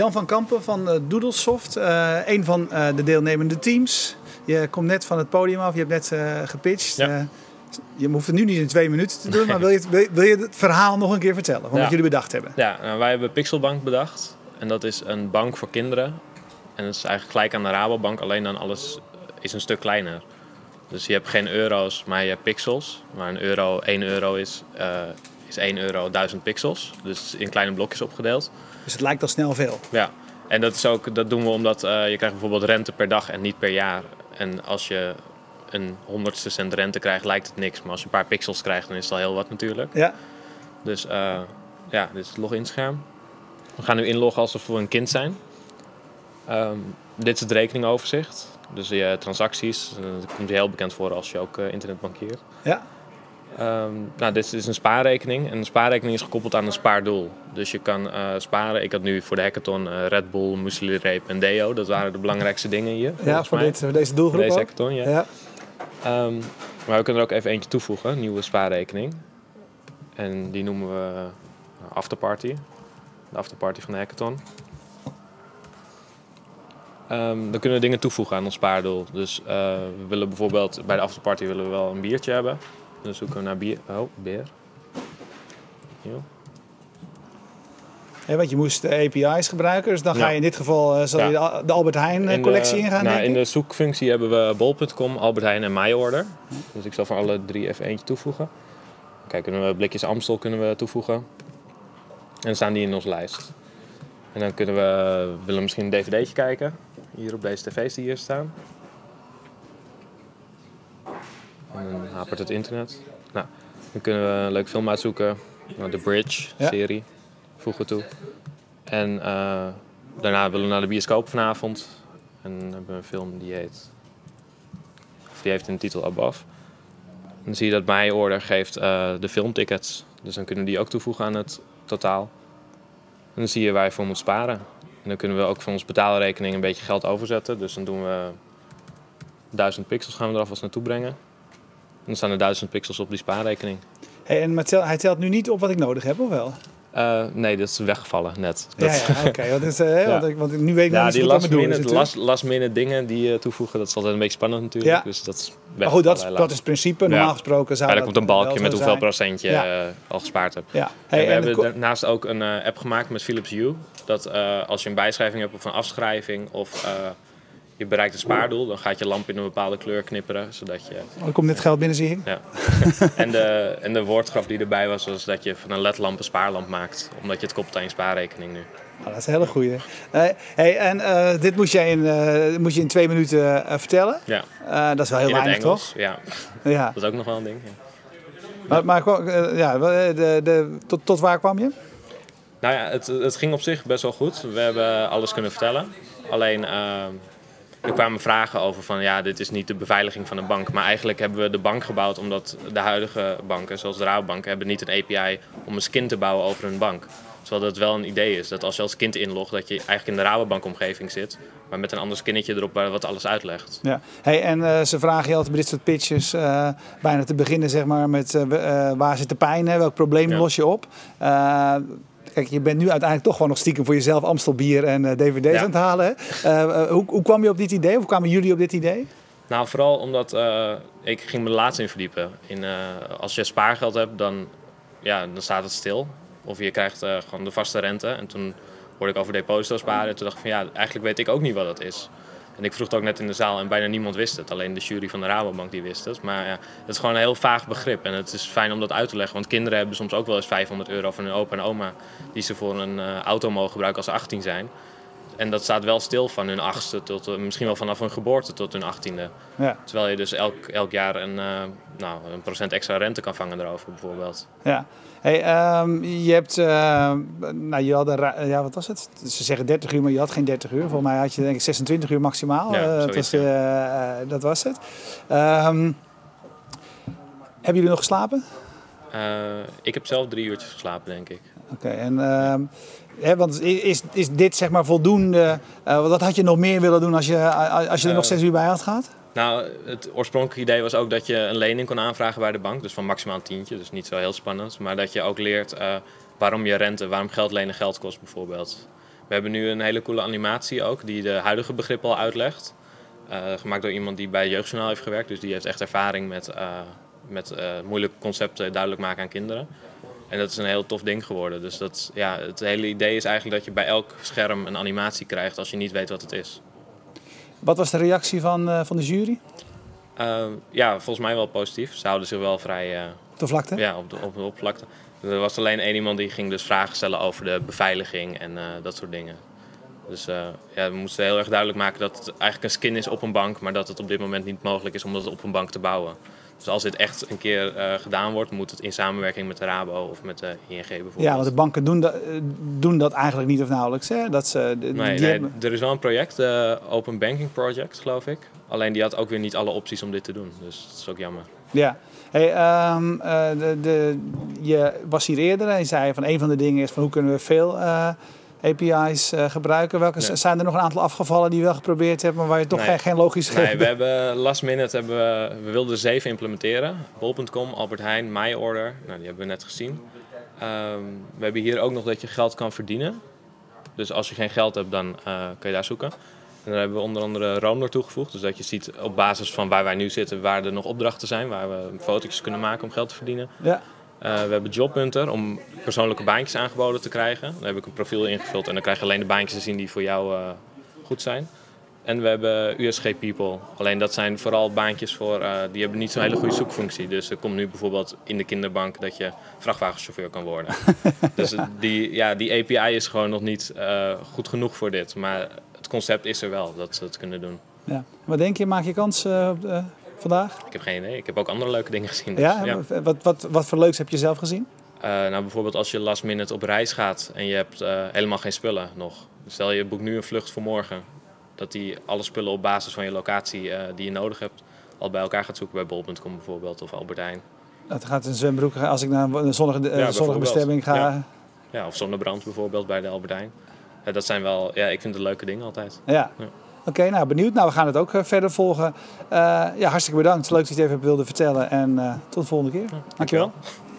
Jan van Kampen van uh, Doodlesoft, uh, een van uh, de deelnemende teams. Je komt net van het podium af, je hebt net gepitcht. Ja. je hoeft het nu niet in twee minuten te doen, maar wil je, het, wil je het verhaal nog een keer vertellen? Van Ja. wat jullie bedacht hebben? Ja, nou, wij hebben Pixelbank bedacht. En dat is een bank voor kinderen. En dat is eigenlijk gelijk aan de Rabobank, alleen dan alles is een stuk kleiner. Dus je hebt geen euro's, maar je hebt pixels. Maar een euro, 1 euro is, eh, is 1 euro 1000 pixels. Dus in kleine blokjes opgedeeld. Dus het lijkt al snel veel. Ja, en dat, is ook, dat doen we omdat eh, je krijgt bijvoorbeeld rente per dag en niet per jaar. En als je een honderdste cent rente krijgt, lijkt het niks. Maar als je een paar pixels krijgt, dan is het al heel wat natuurlijk. Ja. Dus eh, ja, dit is het login-scherm. We gaan nu inloggen alsof we een kind zijn. Ehm, dit is het rekeningoverzicht. Dus je transacties. Eh, Dat komt je heel bekend voor als je ook internetbankiert. Ja. Ehm, nou, dit is een spaarrekening. En een spaarrekening is gekoppeld aan een spaardoel. Dus je kan eh, sparen. Ik had nu voor de hackathon eh, Red Bull, Muesli Reep en Deo. Dat waren de belangrijkste dingen hier. Ja, voor, dit, voor deze doelgroep Deze hackathon, ja. Ja. Ehm, maar we kunnen er ook even eentje toevoegen, een nieuwe spaarrekening. En die noemen we eh, Afterparty. De afterparty van de hackathon. Ehm, dan kunnen we dingen toevoegen aan ons spaardoel. Dus we willen bijvoorbeeld bij de afterparty willen we wel een biertje hebben. Dan zoeken we naar bier. Oh, beer. Ja, want je moest de API's gebruiken, dus dan ga je in dit geval eh, zal Ja. je de, de Albert Heijn eh, In de- collectie ingaan. nou, in de zoekfunctie hebben we bol.com, Albert Heijn en MyOrder. Dus ik zal voor alle drie even eentje toevoegen. Kijk, kunnen we blikjes Amstel kunnen we toevoegen. En dan staan die in onze lijst. En dan kunnen we, we willen misschien een dvd'tje kijken. Hier op deze tv's die hier staan. En dan hapert het internet. Nou, dan kunnen we een leuk film uitzoeken. Nou, The Bridge Ja. serie voegen we toe. En eh, daarna willen we naar de bioscoop vanavond. En dan hebben we een film die heet... Of die heeft de titel Above. En dan zie je dat My Order geeft eh, de filmtickets. Dus dan kunnen we die ook toevoegen aan het totaal. En dan zie je waar je voor moet sparen. En dan kunnen we ook van onze betaalrekening een beetje geld overzetten. Dus dan doen we 1000 pixels gaan we er alvast naartoe brengen. Dan staan er 1000 pixels op die spaarrekening. Hey, en maar tel- hij telt nu niet op wat ik nodig heb, of wel? Eh, nee, dat is weggevallen net. Ja, Dat, ja oké. want, eh, want, ik- want nu weet ik nog Ja, niet goed last wat natuurlijk. last, last minute dingen die eh, toevoegen, dat is altijd een beetje spannend natuurlijk. Ja. Dus dat is Maar goed, dat is, dat is het principe. Normaal gesproken zou Ja, er dat komt een balkje met hoeveel zijn. procent je al gespaard hebt. Ja. En we en hebben daarnaast ook een app gemaakt met Philips Hue. Dat als je een bijschrijving hebt of een afschrijving of je bereikt een spaardoel, dan gaat je lamp in een bepaalde kleur knipperen. Zodat je, Oh, er komt net geld binnen, zie ik. ja. en, de, en de woordgrap die erbij was, was dat je van een ledlamp een spaarlamp maakt. Omdat je het koppelt aan je spaarrekening nu. Oh, dat is een hele goeie. Hey, en eh, dit moest, jij in, eh, moest je in twee minuten eh, vertellen. Ja, dat is wel heel in weinig, Engels. toch? Ja, Ja. dat is ook nog wel een ding. ja. Maar, maar ja, de, de, tot, tot waar kwam je? Nou ja, het, het ging op zich best wel goed. We hebben alles kunnen vertellen. Alleen er kwamen vragen over van ja, dit is niet de beveiliging van een bank. Maar eigenlijk hebben we de bank gebouwd omdat de huidige banken, zoals de Rabobank, hebben niet een API om een skin te bouwen over een bank. Terwijl dat wel een idee is. Dat als je als kind inlogt, dat je eigenlijk in de Rabobank omgeving zit. Maar met een ander skinnetje erop wat alles uitlegt. Ja. Hey, en eh, ze vragen je altijd bij dit soort pitches eh, bijna te beginnen zeg maar, met eh, waar zit de pijn, hè? welk probleem Ja. los je op? Kijk, je bent nu uiteindelijk toch gewoon nog stiekem voor jezelf Amstelbier en eh, dvd's Ja. aan het halen. Eh, eh, hoe, hoe kwam je op dit idee? Hoe kwamen jullie op dit idee? Nou, vooral omdat ik ging me laatst in verdiepen. In, als je spaargeld hebt, dan, ja, dan staat het stil. Of je krijgt gewoon de vaste rente. En toen hoorde ik over deposito sparen. En toen dacht ik van ja, eigenlijk weet ik ook niet wat dat is. En ik vroeg het ook net in de zaal en bijna niemand wist het. Alleen de jury van de Rabobank die wist het. Maar ja, het is gewoon een heel vaag begrip. En het is fijn om dat uit te leggen. Want kinderen hebben soms ook wel eens 500 euro van hun opa en oma. Die ze voor een eh, auto mogen gebruiken als ze 18 zijn. En dat staat wel stil van hun achtste tot eh, misschien wel vanaf hun geboorte tot hun achttiende. Ja. Terwijl je dus elk, elk jaar een, eh, nou, een procent extra rente kan vangen erover bijvoorbeeld. Ja. Hey, ehm, je hebt, eh, nou, je had een, ja, wat was het? Ze zeggen 30 uur, maar je had geen 30 uur. Volgens mij had je denk ik 26 uur maximaal. Ja, dat, was, dat was het. Ehm, hebben jullie nog geslapen? Ik heb zelf drie uurtjes geslapen, denk ik. Oké, en ehm, hè, want is, is dit zeg maar voldoende? eh, wat had je nog meer willen doen als je, als je er nog Eh, zes uur bij had gehad? Nou, het oorspronkelijke idee was ook dat je een lening kon aanvragen bij de bank. Dus van maximaal een tientje, dus niet zo heel spannend. Maar dat je ook leert eh, waarom je rente, waarom geld lenen geld kost bijvoorbeeld. We hebben nu een hele coole animatie ook, die de huidige begrippen al uitlegt. Uh, gemaakt door iemand die bij Jeugdjournaal heeft gewerkt. Dus die heeft echt ervaring met, uh, met moeilijke concepten duidelijk maken aan kinderen. En dat is een heel tof ding geworden. Dus dat, ja, het hele idee is eigenlijk dat je bij elk scherm een animatie krijgt als je niet weet wat het is. Wat was de reactie van, van de jury? ja, volgens mij wel positief. Ze houden zich wel vrij... op de vlakte? Ja, op de, op de oppervlakte. Er was alleen één iemand die ging dus vragen stellen over de beveiliging en dat soort dingen. Dus ja, we moesten heel erg duidelijk maken dat het eigenlijk een skin is op een bank, maar dat het op dit moment niet mogelijk is om dat op een bank te bouwen. Dus als dit echt een keer uh, gedaan wordt, moet het in samenwerking met de Rabo of met de ING bijvoorbeeld. Ja, want de banken doen dat, doen dat eigenlijk niet of nauwelijks. Hè? Dat ze, nee, nee hebben... er is wel een project, de Open Banking Project, geloof ik. Alleen die had ook weer niet alle opties om dit te doen. Dus dat is ook jammer. Ja. Hey, um, uh, de, de, je was hier eerder en je zei van een van de dingen is van hoe kunnen we veel API's uh, gebruiken. Welke zijn er nog een aantal afgevallen die je wel geprobeerd hebt, maar waar je toch geen, geen logisch Nee, we hebben last minute hebben we, we wilden zeven implementeren. Bol.com, Albert Heijn, MyOrder. Nou, die hebben we net gezien. Um, we hebben hier ook nog dat je geld kan verdienen. Dus als je geen geld hebt, dan uh, kun je daar zoeken. En daar hebben we onder andere Roam toegevoegd. Dus dat je ziet op basis van waar wij nu zitten, waar er nog opdrachten zijn, waar we foto's kunnen maken om geld te verdienen. Ja. Uh, we hebben Jobhunter om persoonlijke baantjes aangeboden te krijgen. Daar heb ik een profiel ingevuld en dan krijg je alleen de baantjes te zien die voor jou uh, goed zijn. En we hebben USG People. Alleen dat zijn vooral baantjes voor, uh, die hebben niet zo'n hele goede zoekfunctie. Dus er komt nu bijvoorbeeld in de kinderbank dat je vrachtwagenchauffeur kan worden. dus die, ja, die API is gewoon nog niet goed genoeg voor dit. Maar het concept is er wel, dat ze het kunnen doen. Ja. Wat denk je, maak je kans op de vandaag? Ik heb geen idee. Ik heb ook andere leuke dingen gezien. Dus, ja? ja? Wat, wat, wat voor leuks heb je zelf gezien? Uh, nou, bijvoorbeeld als je last minute op reis gaat en je hebt uh, helemaal geen spullen nog. Stel je boekt nu een vlucht voor morgen. Dat die alle spullen op basis van je locatie uh, die je nodig hebt al bij elkaar gaat zoeken bij bol.com bijvoorbeeld of Albert Heijn. Dat gaat een zwembroek als ik naar een zonnige, ja, zonnige bestemming ga. Ja. ja. of zonnebrand bijvoorbeeld bij de Albert Heijn. dat zijn wel, ja, ik vind het leuke dingen altijd. Ja. Oké, nou benieuwd. Nou, we gaan het ook uh, verder volgen. Uh, ja, hartstikke bedankt. Leuk dat je het even wilde vertellen. En uh, tot de volgende keer. Ja, dankjewel. dankjewel.